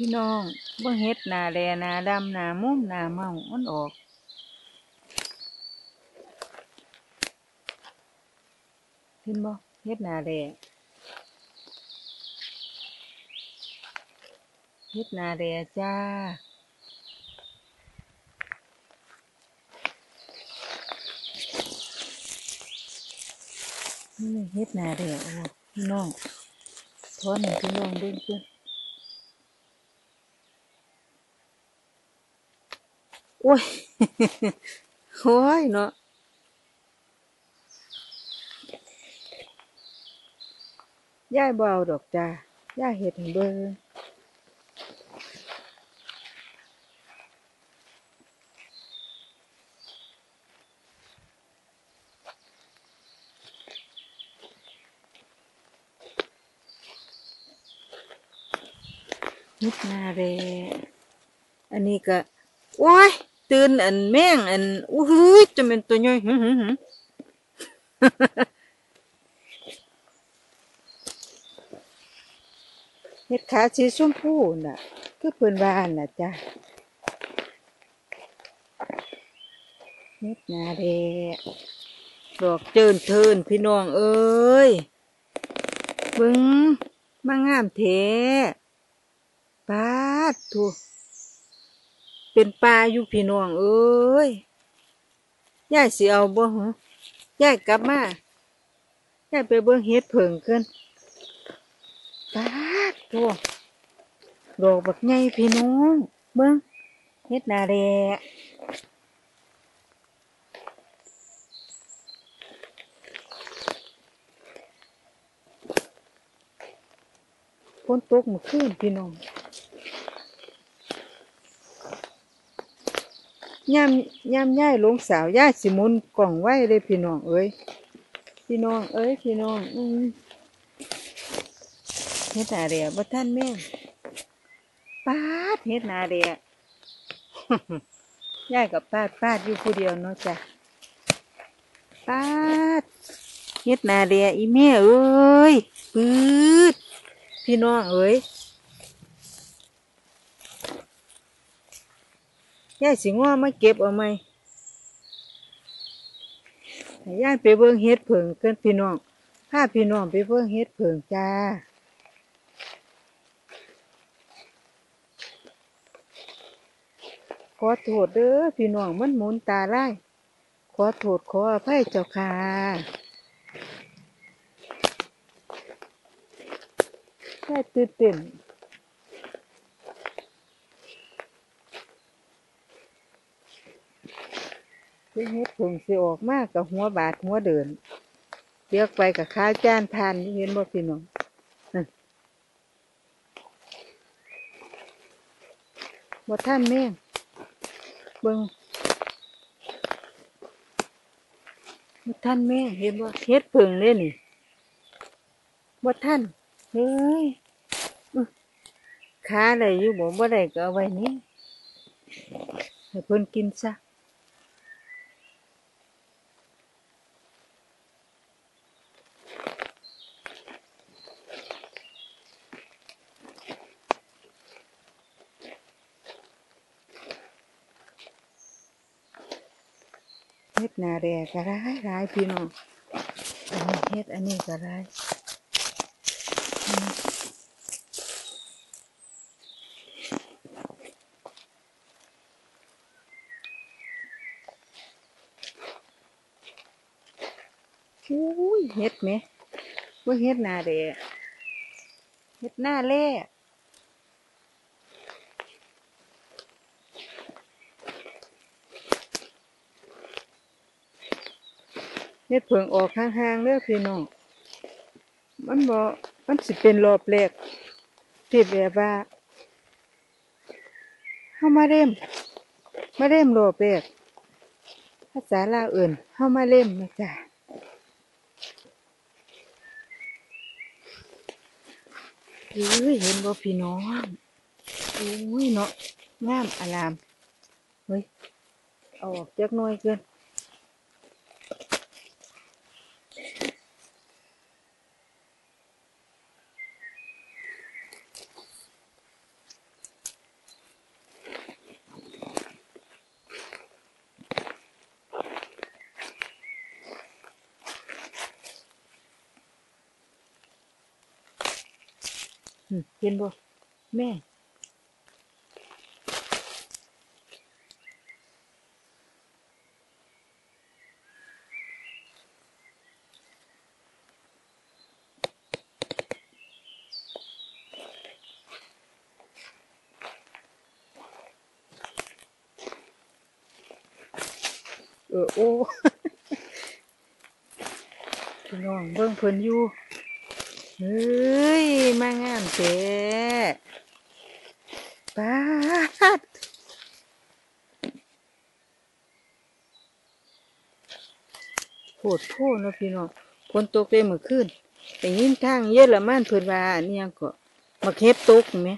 พี่น้องบ่เฮ็ดนาแลนาดำนามุมนาเมามันออกเห็นบ่เฮ็ดนาแลเฮ็ดนาแลจ้าเฮ็ดนาแลโอ้พี่น้องถอนให้พี่น้องเบิ่งเพิ่น อ้ยโอ้ยเนาะยายบ่เอาดอกจ้ายาเฮ็ดเบิ่งเฮ็ดนาแลอันนี้ก็โอ้ย ตื่นอันแม่งอันอู้หูยจะเป็นตัวย่อยหึหึหึเฮ็ดขาสีชมพูน่ะ คือเพิ่อนว่านน่ะจ้ะเฮ็ดนาแดดอกเจินเทินพี่น้องเอ้ยบิ่งมางามแท้ปาดทุ เป็นปลาอยู่พี่น้องเอ้ยยายสิเอาบ่หยายกลับมายายไปเบิ่งเฮ็ดเผิงขึ้นปาดตัวดอกบักใหญ่พี่น้องเบิ่งเฮ็ดนาแดะฝนตกเมื่อคืนพี่น้อง ย่ามย่ามย่ายลงสาวย่าสิมุนกล่องไว้เลยพี่น้องเอ้ยพี่น้องเอ้ยพี่น้อง อืมเฮ็ดนาเดียบ่ท่านแม่ปาดเฮ็ดนาเดียย่ายกับปาดปาดอยู่ผู้เดียวเนาะจ้ะปาดเฮ็ดนาเดียอีแม่เอ้ยปืดพี่น้องเอ้ย ยายสิง้อมาเก็บเอาไหมยายไปเบิ่งเฮ็ดเผิงเกินพี่น้องพาพี่น้องไปเบิ่งเฮ็ดเผิงจ้าขอโทษเด้อพี่น้องมันหมุนตาไล่ขอโทษขออภัยเจ้าค่ะยายตื่นเต้น คือ เฮ็ดผงสิออกมากกับหัวบาดหัวเดินเรียกไปกับข้าวจานทานเห็นบ่พี่น้องนั่นบ่ท่านแม่งเบิ่งบ่ท่านแม่งเห็นบ่เฮ็ดผึ่งเลยนี่บ่ท่านเฮ้ยอื้อขาได้อยู่บ่บ่ได้ก็เอาไว้นี่ให้เพิ่นกินซะ เฮ็ดนาแดก็ร้ายร้ายพี่น้องอันนี้เฮ็ดอันนี้ก็ร้ายอุ้ยเฮ็ดไหมว่าเฮ็ดนาแดเฮ็ดหน้าแล่ เฮ็ดเผิงออกห่างๆเด้อพี่น้อง มันบ่มันสิเป็นรอบแรกที่แบบว่าเฮามาเล่มมาเล่มรอบแรกภาษาลาวเอิ้นเฮามาเล่มนะจ๊ะเอ้ยเห็นบ่พี่น้องโอ้ยเนาะงามอลาม เฮ้ย เอาออกจักหน่อยเกิน ห็นบ่แม่เออโอ้พี่น้องเบิ่งเพิ่นอยู่ เฮ้ย มางามแท้ป๊าดโพดโพเนาะพี่น้องฝนตกได้เมื่อคืนแต่ยินทางเยอะละมันเพิ่นว่าอันนี้ยังก็มาเข็บตกไหม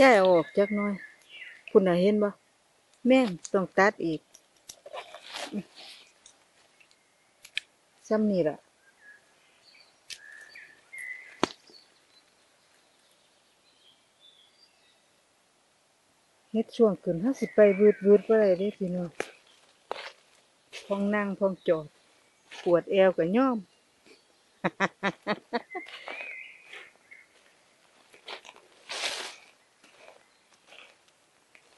ย้ายอออกจักน่อย คุณเห็นบ่แม่นต้องตัดอีกซ้ำนี่แหละ เฮ็ดช่วงขึ้นห้าสิบไปวืดวืดบ่ได้เด้พี่น้องพองนั่งพองจอด ปวดแอวก็ย่อม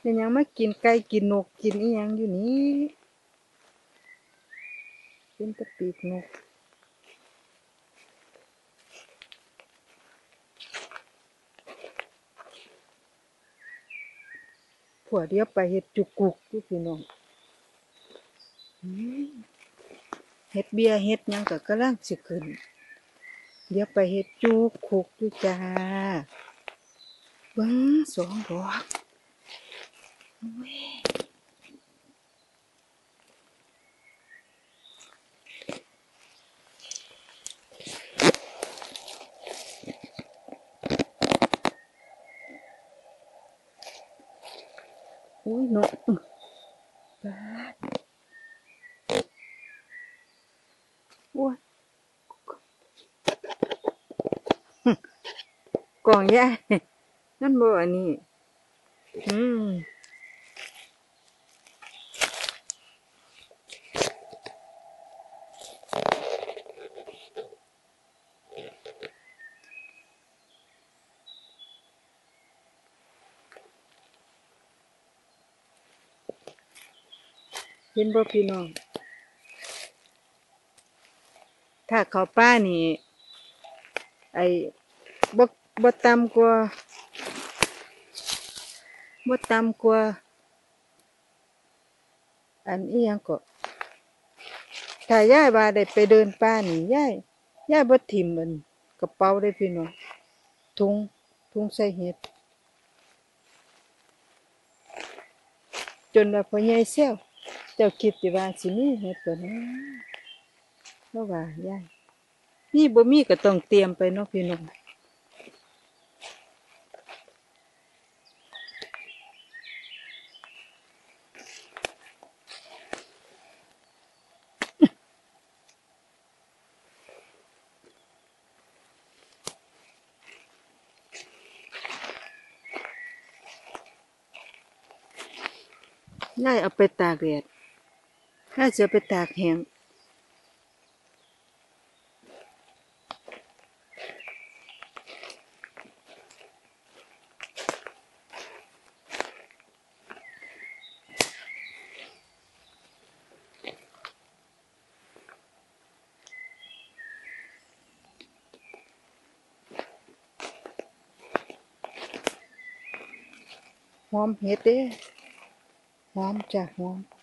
เป็นยังมากินไก่กินนกกินอีหยังอยู่นี่เป็นตะปีกนก ผัวเดียวไปเห็ดจุกกุกทุกพี่น้องเห็ดเบียเห็ดยังก็กำลังสิขึ้น เดี๋ยวไปเห็ดจุกคุกดูจ้าเบิ้งสองดอกเว้ ยอุ้ยนกบาดโอ้ย กล่องให็นบ่พี่น้อง ถ้าเขาป้านี่ ไอ้บ่บ่ต่ำกว่าบ่ต่ำกว่าอันอีหยังก็ถ้ายายว่าได้ไปเดินป่านี่ยายยายบ่ถิ่มมันกระเป๋าได้พี่น้องถุงถุงใส่เห็ด จนว่าพ่อใหญ่แซว เจ้าคิดว่าสิมีเห็ดบ่เนาะเพราะว่ายายมีบ่มีก็ต้องเตรียมไปเนาะพี่น้องง่ายเอาไปตากแดด ง่าจะไปตากแห้งหอมเห็ดเด้หอมจ้ะหอม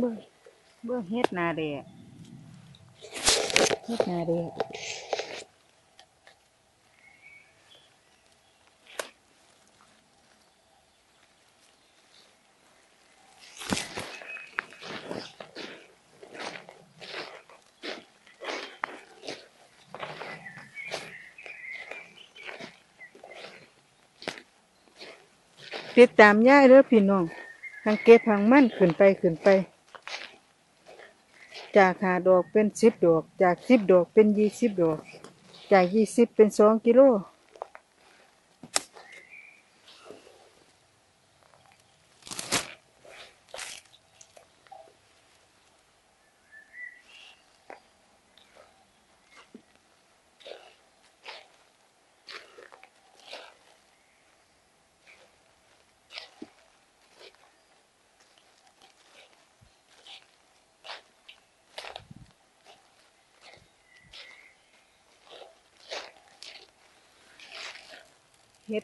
เบิ่งเบิ่งเฮ็ดนาเดียเฮ็ดนาเดียติดตามย่ายเด้อพี่น้องทางเก็บทางมั่นขึ้นไปขึ้นไป จากหาดอกเป็นสิบดอก จากสิบดอกเป็นยี่สิบดอก จากยี่สิบเป็นสองกิโล เฮ็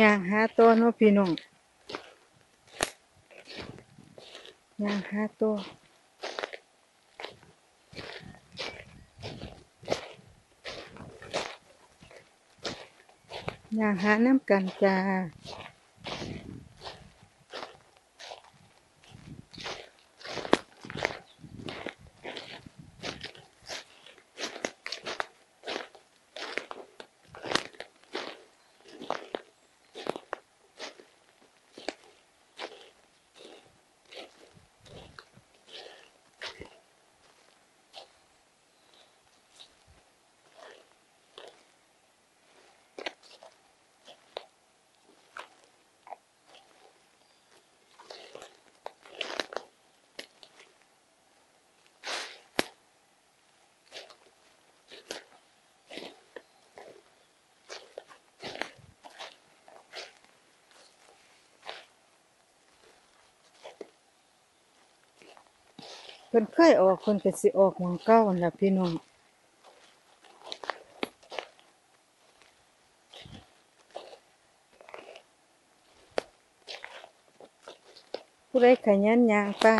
ยย่างหาตัวเนาะพี่น้องย่างหาตัวย่างหาน้ำกันจ้า เพิ่นเคยออกเพิ่นก็สิออกมองเก้าหั่นล่ะพี่น้องผู้ใดขยันยางป้า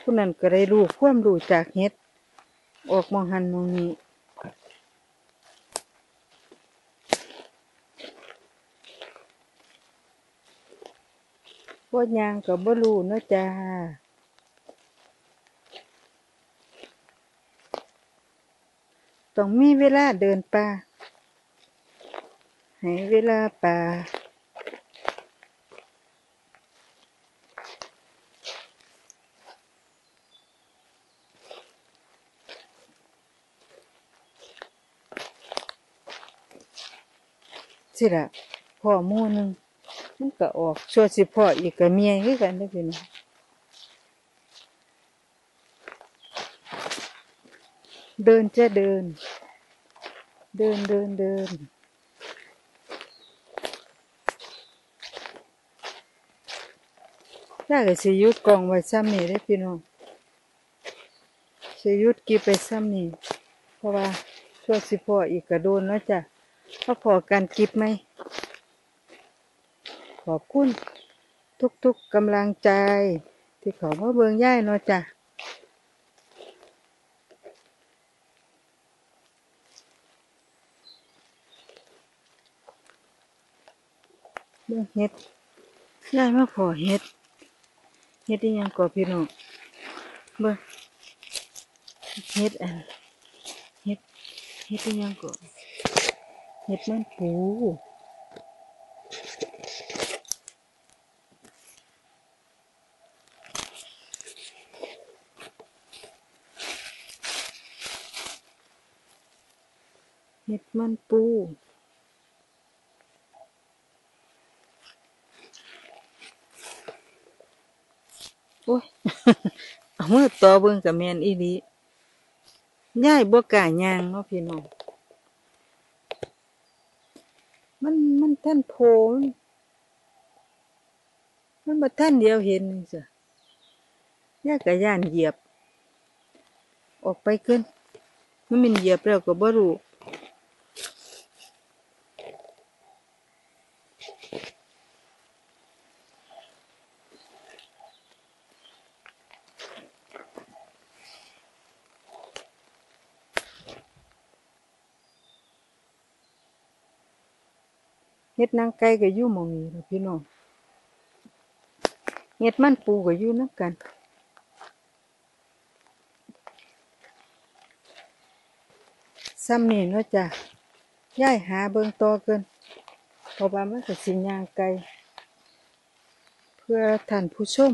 ผู้นั้นก็ได้รู้ความรู้จากเฮ็ด ออกมองหันมองนี้บ่ยางก็บ่รู้เนาะจ้า ต้องมีเวลาเดินป่า ให้เวลาป่า สิละพ่อมู่หนึงมันก็ออกชั่วสิพ่ออีกก็เมียคือกันเด้อพี่น้อง เดินจะเดิน เดินเดินเดิน ถ้าก็สิยุดกองไว้ซ้ำนี่เด้พี่น้องสิยุดกิบไปซ้ำนี่ เพราะว่าชั่วสิพ่ออีกก็โดนเนาะจ้ะเขาพอกันกิบไหม ขอบคุณทุกๆกกำลังใจ ที่เขามาเบิงย่ายเนาะจ้ะ เฮ็ดย่ายมาพอเฮ็ดเฮ็ดได้ยังก่อพี่น้องเบิ่งเฮ็ดอันเฮ็ดเฮ็ดได้ยังก่อเฮ็ดมันปูเห็ดมันปู มือต่อเบิ่งกับแมนอีลีย่ายบวกกายยางเนาะพี่น้อง มันมันท่านโพมันมันมาท่านเดียวเห็นนี่จ้ะย่ากระย่านเหยียบ ออกไปขึ้น มันมันเหยียบแล้วก็บ่รู้ เฮ็ดนางไก่ก็อยู่หมองนี้ล่ะพี่น้องเฮ็ดมันปูก็อยู่นำกันซ้ำนี่เนาะจ้ะย้ายหาเบิ่งต่อเกินเพราะว่ามันก็สิย่างไกลเพื่อท่านผู้ชม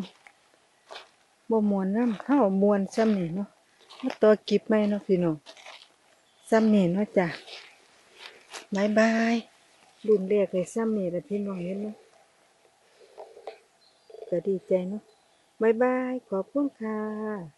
บ่มวนนำเฮามวนซ้ำนี่เนาะมาต่อกิบใหม่เนาะพี่น้องซ้ำนี่เนาะจ้ะบายบาย รุ่นแรกเลยซ้ำนี่ล่ะพี่น้องเห็นเนาะก็ดีใจเนาะบายบาย ขอบคุณค่ะ